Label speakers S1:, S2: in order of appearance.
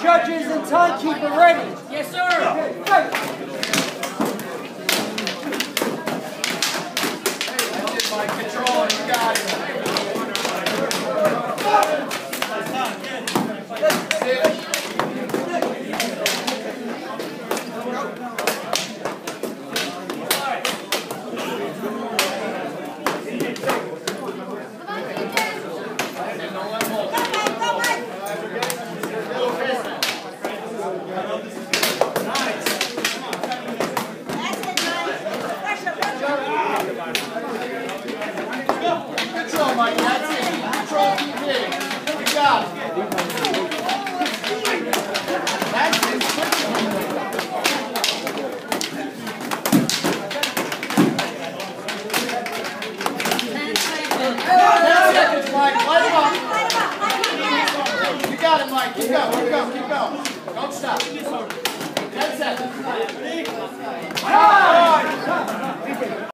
S1: Judges and timekeeper ready.
S2: Yes, sir.
S3: Keep going. Keep going. Keep going. Don't stop. Ten seconds.